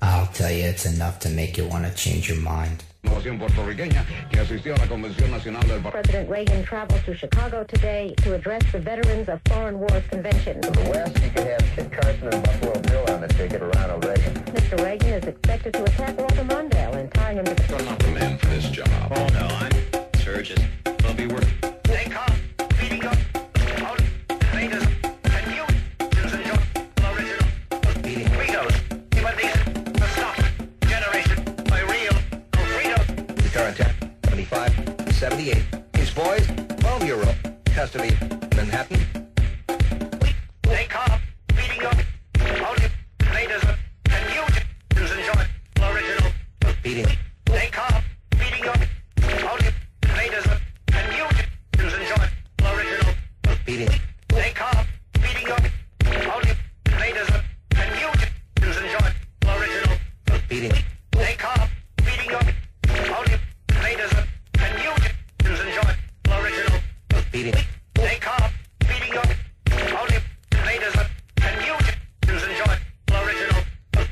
I'll tell you, it's enough to make you want to change your mind. President Reagan traveled to Chicago today to address the Veterans of Foreign Wars Convention. In the West, you could have Kit Carson and Buffalo Bill on the ticket for Reagan. Mr. Reagan is expected to attack Walter Mondale and tie him to the... I'm not the man for this job. Oh, no, I'm Surgeon. I'll be working. Custody, Manhattan. They come beating up all invaders and you enjoy original Beating. They come beating up all invaders and you enjoy original Beating. They come beating up all invaders and you enjoy original Beating. They come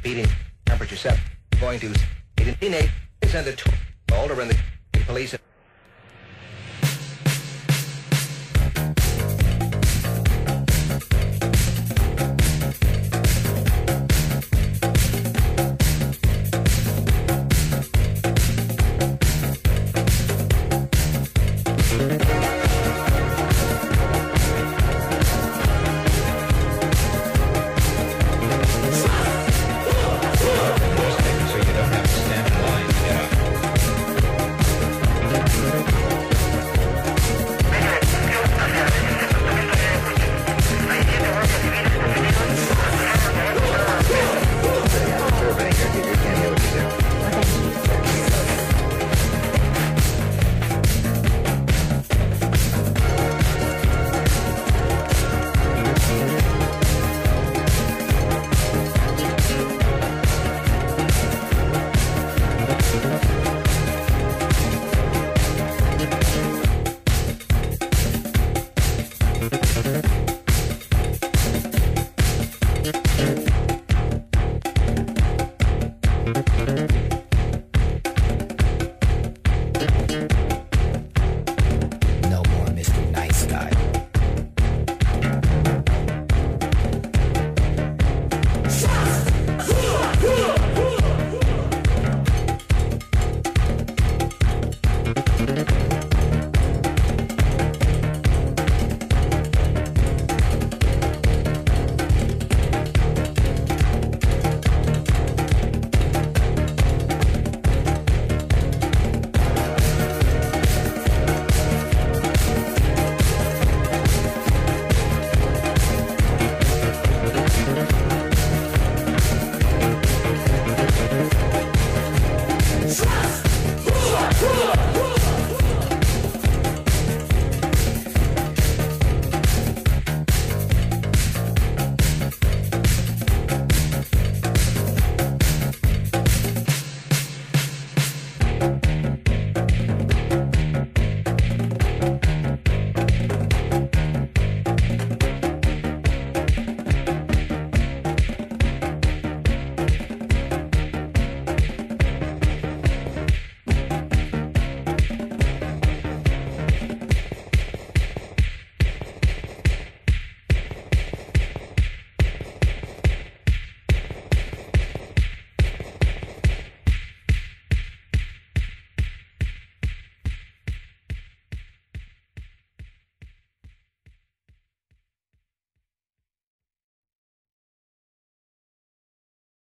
Beating. Temperature 7. Going to 8 and 8. Send it to older and the police.